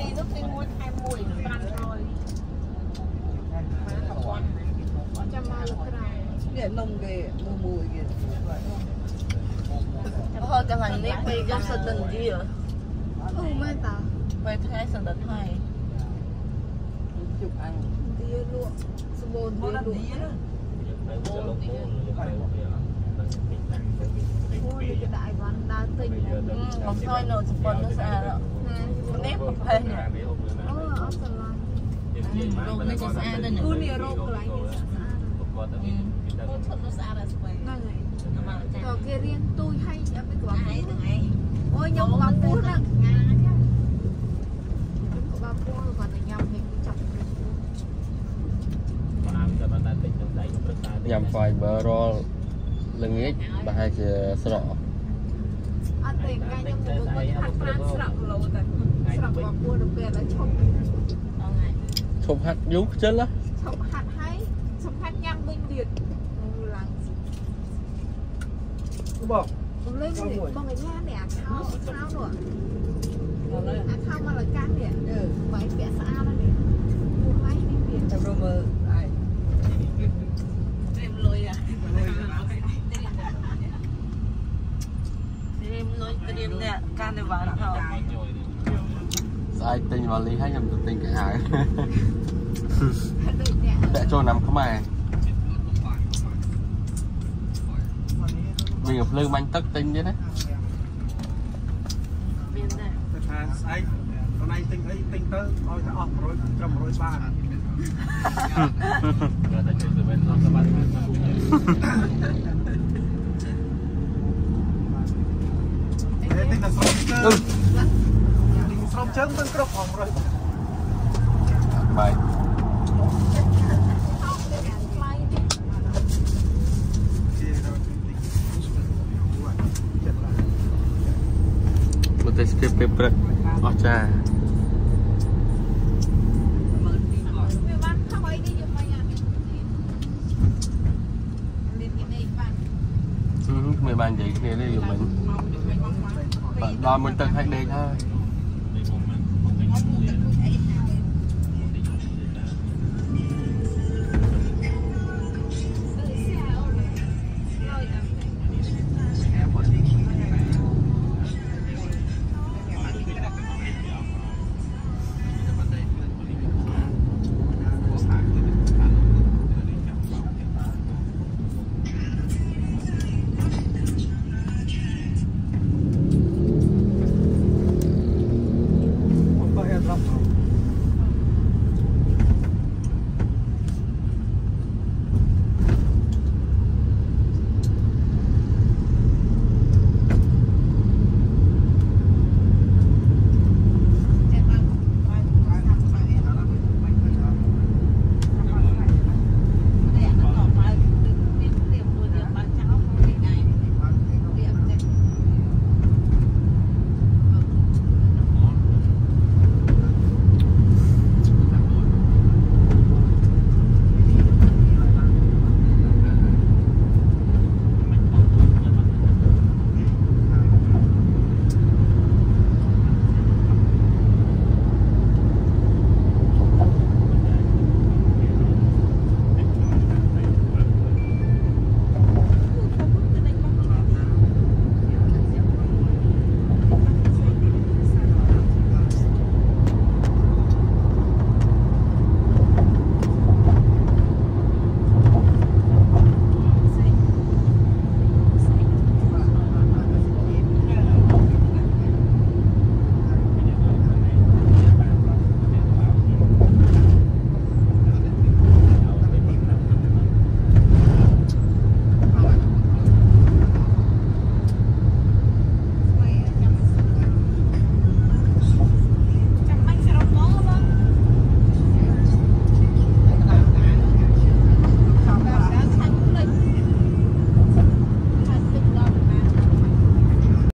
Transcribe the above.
ពីទៅពីមួយខែមួយ500បាន1000ចាំមកលើក្រៅនេះនំគេមួយមួយគេហត់កន្លែងនេះពេលយកសិតទៅនិយាយអូមែនតាពេលថ្ងៃសិនទៅថ្ងៃជុកអាំងទីលក់សម្បូរទីលក់អូយគេដាក់អីវ៉ាន់ដើរទិញណាមកថយនៅសប៉ុននោះស្អាត នេះប្រភេទនេះអូអត់ស្រឡាញ់រូបនេះក៏ស្អាតដែរនេះគូនេះរោគកន្លែងនេះស្អាតអូឈុតនោះស្អាតដែរស្បែកហ្នឹងហើយមកចាតើគេរៀងទូចឲ្យអត់មិនក្បាលឯងទាំងឯងអូយខ្ញុំក្បាលពោះហ្នឹងងាចាខ្ញុំក្បាលពោះគាត់តែញ៉ាំនេះចាប់ញ៉ាំ fiber រាល់ល្ងាចប្រហែលជាស្រក អត់ទេថ្ងៃខ្ញុំទៅមកផាត់ប្រានស្រាប់គីឡូតែស្រាប់មកគួរទៅពេលដល់ឈប់ឈប់ហាត់យូរខ្ជិលហ៎ឈប់ហាត់ហើយឈប់ហាត់ញ៉ាំវិញទៀតឡើងបងខ្ញុំលេងបងឯងនេះអាខោខោនោះអាខោមកលកាសនេះបើឯងពាក់ស្អាតហ្នឹង រៀមអ្នកការនិវ៉ាន់ថោស្អែកទិញវ៉ាលីហើយខ្ញុំទៅទិញកាហាវដូចអ្នកតាក់ចូលណាំខ្មែរវិញភ្លើងបាញ់ទឹកទិញទៀតណាមានដែរទៅថាស្អែកខ្លួនឯងទិញអីទិញទៅឲ្យតែអស់100ត្រឹម100បាតតែទិញ តែស្រោមជើងទិញស្រោមជើងមិនគ្រប់ផង100បាតបាយថ្លៃនេះជាទៅទិញចិត្តឡាមកទៅស្គីបពេលព្រឹកអស់ចាវាបានខំអីនេះយកមកយ៉ាងនេះលៀននេះបាន គ្មាន បាននិយាយគ្នាទេយំមិញបាទដល់មួយទឹកឲ្យដេកហើយ